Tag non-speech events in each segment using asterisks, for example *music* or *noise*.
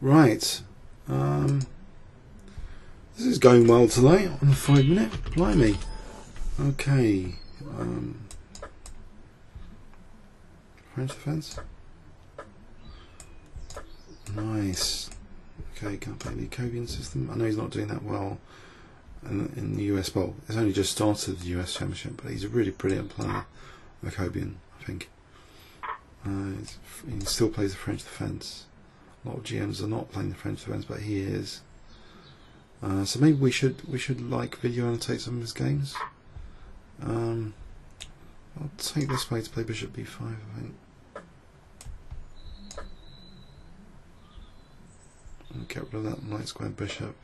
Right. Um, this is going well today on the five minute. Blimey. Okay. Um, French defence. Nice. Okay, can't play the Akobian system. I know he's not doing that well in, in the US Bowl. It's only just started the US Championship, but he's a really brilliant player, Akobian, I think. Uh, he still plays the French defence. A lot of GMs are not playing the French defence, but he is. Uh, so maybe we should we should like video annotate some of his games. Um, I'll take this way to play Bishop B5. I think. And get rid of that knight square bishop.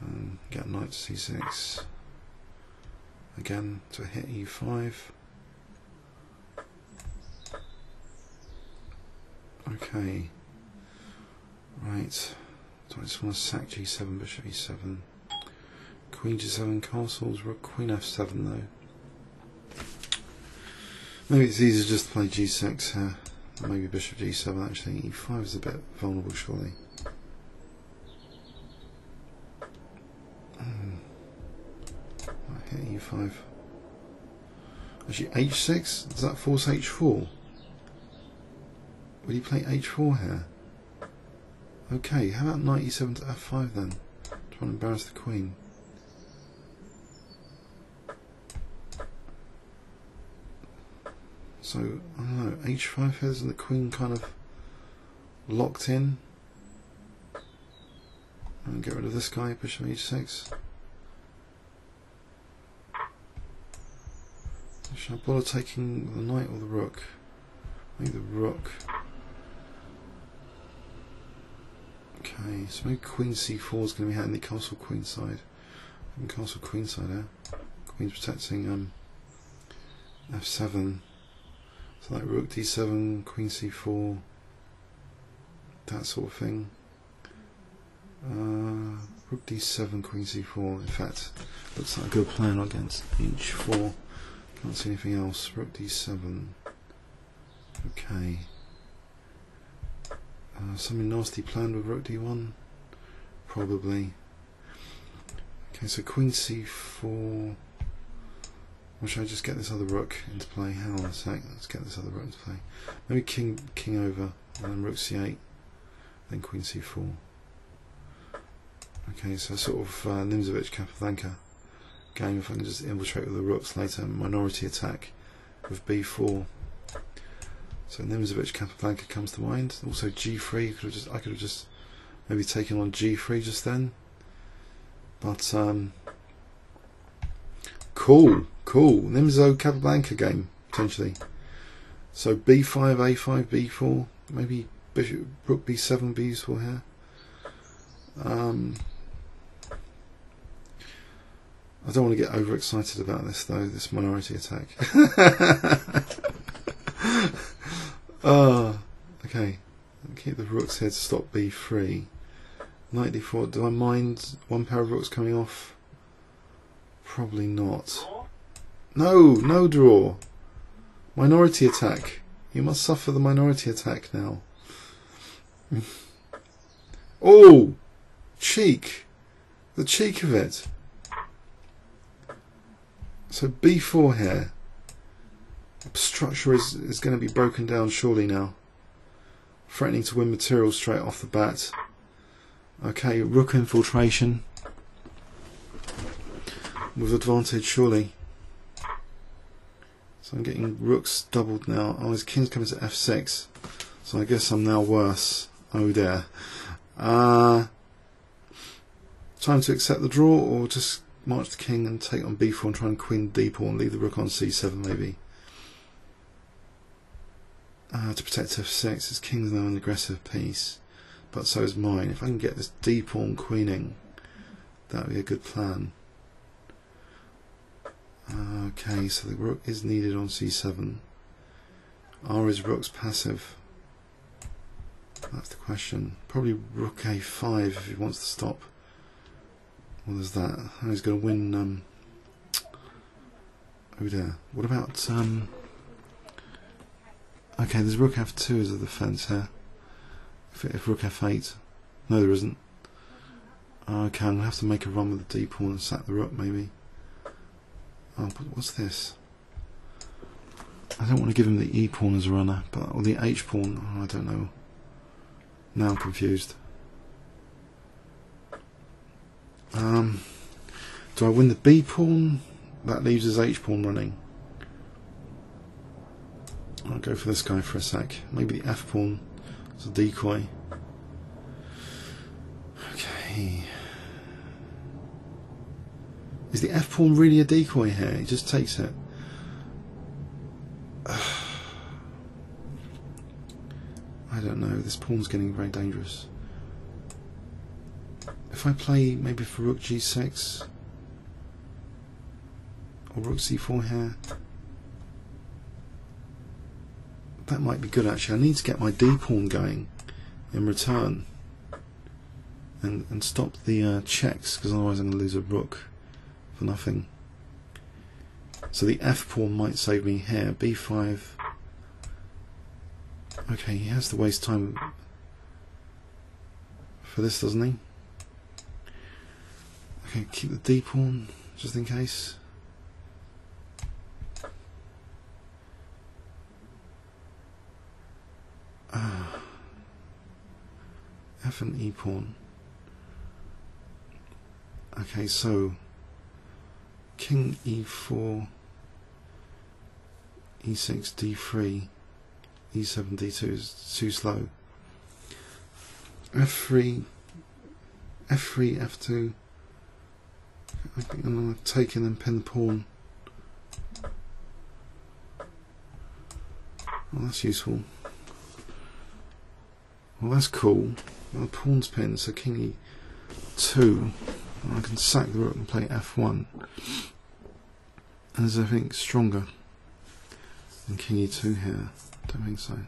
And get knight to c6. Again to hit e5. Okay. Right. So I just want to sack g7, bishop e7. Queen g7, castles, rook, queen f7 though. Maybe it's easier just to play g6 here. Maybe bishop g7 actually. e5 is a bit vulnerable surely. Hmm. Hit e5. Actually h6? Does that force h4? Would he play h4 here? Okay, how about knight e7 to f5 then? Try and embarrass the queen. So, I don't know, h5 here, and the queen kind of locked in? And get rid of this guy, push bishop h6. Should I bother taking the knight or the rook? I think the rook. Okay, so maybe queen c4 is going to be hitting the castle queen side. Castle queen side there. Queen's protecting um, f7. So like rook d7, queen c4, that sort of thing. Uh, rook d7, queen c4. In fact, looks like a good plan against h4. Can't see anything else. Rook d7. Okay. Something nasty planned with rook d1? Probably. Okay, so queen c4. Or should I just get this other rook into play? Hang on a sec, let's get this other rook into play. Maybe king king over, and then rook c8, then queen c4. Okay, so sort of uh, Nimzovich game if I can just infiltrate with the rooks later, minority attack with b4. So Nimzovich Capablanca comes to mind. Also G3. Could have just I could have just maybe taken on G3 just then. But um, cool, cool. Nimzo Capablanca game potentially. So B5, A5, B4. Maybe Bishop Rook B7 be useful here. Um, I don't want to get overexcited about this though. This minority attack. *laughs* Oh, okay. Keep the rooks here to stop b3. Knight d4. Do I mind one pair of rooks coming off? Probably not. No, no draw. Minority attack. You must suffer the minority attack now. *laughs* oh, cheek. The cheek of it. So b4 here structure is, is going to be broken down surely now. Threatening to win material straight off the bat. Okay, rook infiltration. With advantage surely. So I'm getting rooks doubled now. Oh, his king's coming to f6. So I guess I'm now worse. Oh dear. Uh, time to accept the draw or just march the king and take on b4 and try and queen d4 and leave the rook on c7 maybe. Uh, to protect f6, his king's now an aggressive piece, but so is mine. If I can get this d pawn queening, that would be a good plan. Okay, so the rook is needed on c7. Are his rooks passive? That's the question. Probably rook a5 if he wants to stop. Well, there's that. Oh, he's going to win. Um, dear. What about um, Okay, there's rook f2 as a defence here. If, if rook f8. No, there isn't. Okay, I'm going to have to make a run with the d pawn and sack the rook, maybe. Oh, what's this? I don't want to give him the e pawn as a runner, but or the h pawn. Oh, I don't know. Now I'm confused. Um, do I win the b pawn? That leaves his h pawn running. I'll go for this guy for a sec. Maybe the f pawn as a decoy. Okay. Is the f pawn really a decoy here? He just takes it. *sighs* I don't know. This pawn's getting very dangerous. If I play maybe for rook g6 or rook c4 here, that might be good actually. I need to get my d pawn going in return and, and stop the uh, checks because otherwise I'm going to lose a rook for nothing. So the f pawn might save me here. b5. Okay, he has to waste time for this, doesn't he? Okay, keep the d pawn just in case. F e pawn. Okay, so king e4 e6 d3 e7 d2 is too slow. F3 f3 f2 I think I'm going to take in and pin the pawn well that's useful well that's cool. Well, the pawn's pinned so king e2 I can sack the rook and play f1 and is think stronger than king e2 here. Don't think so.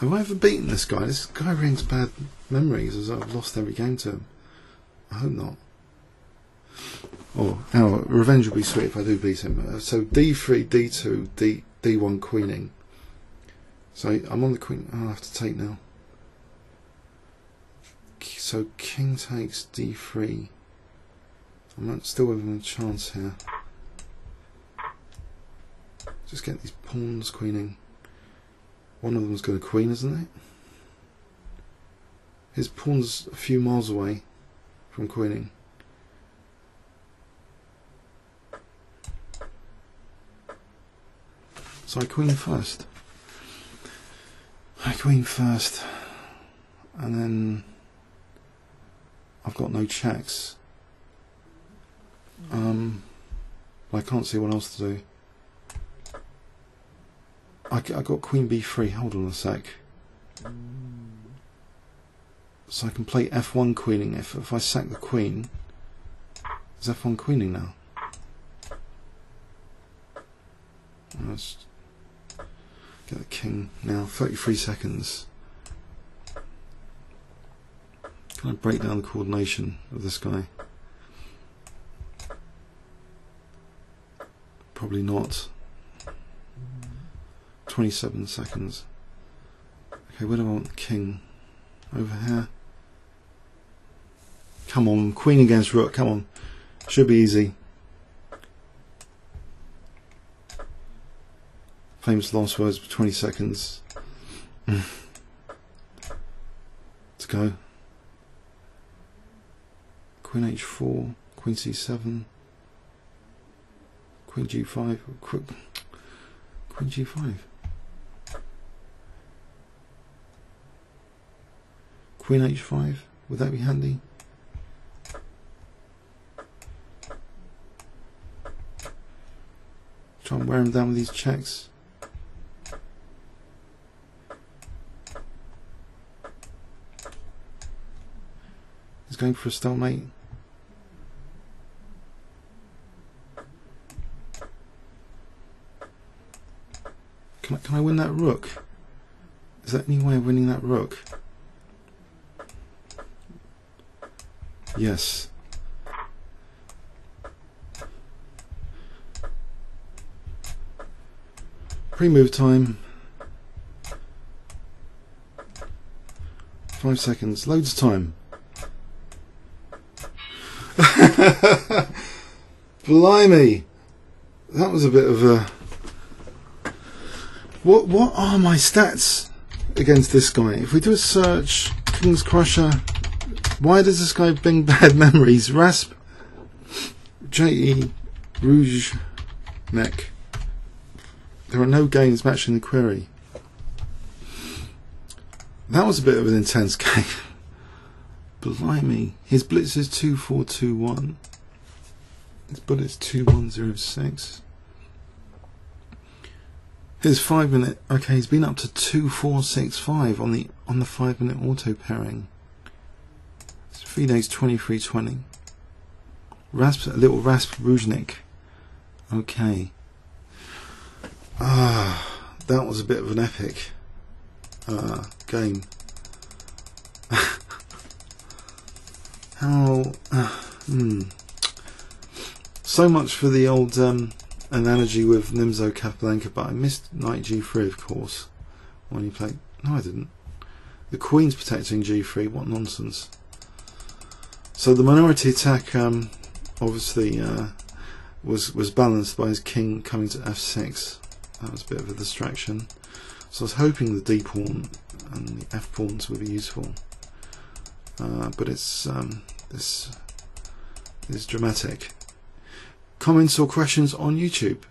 Have I ever beaten this guy? This guy brings bad memories as I've lost every game to him. I hope not. Oh, oh revenge will be sweet if I do beat him. Uh, so d3 d2 d d1 queening so I'm on the queen oh, I have to take now so king takes d3. I'm not still having a chance here. Just get these pawns queening. One of them's going to queen, isn't it? His pawn's a few miles away from queening. So I queen first. I queen first. And then I've got no checks. Um, I can't see what else to do. I, I got queen b3, hold on a sec. So I can play f1 queening. If, if I sack the queen, is f1 queening now? Let's get the king now, 33 seconds. Can I break down the coordination of this guy? Probably not. 27 seconds. Okay, where do I want the king? Over here. Come on, queen against rook, come on. Should be easy. Famous last words for 20 seconds. *sighs* Let's go queen h4, queen c7, queen g5, queen g5. Queen h5, would that be handy? Try and wear him down with these checks. He's going for a stalemate. Can I, can I win that rook? Is there any way of winning that rook? Yes. Pre-move time. Five seconds. Loads of time. *laughs* Blimey. That was a bit of a... What, what are my stats against this guy? If we do a search, Kingscrusher, why does this guy bring *laughs* bad memories? Rasp, J.E. Rouge, Neck. There are no games matching the query. That was a bit of an intense *laughs* game. Blimey. His blitz is 2421. His bullet is 2106. His five minute okay, he's been up to two four six five on the on the five minute auto pairing. FIDE's twenty three twenty. Rasp a little rasp Ruznik. Okay. Ah that was a bit of an epic uh, game. How uh, hmm. So much for the old um, analogy with Nimzo Capablanca, but I missed knight g3, of course, when he played. No, I didn't. The queen's protecting g3. What nonsense! So the minority attack, um, obviously, uh, was was balanced by his king coming to f6. That was a bit of a distraction. So I was hoping the d pawn and the f pawns would be useful, uh, but it's um, this is dramatic comments or questions on YouTube.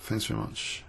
Thanks very much.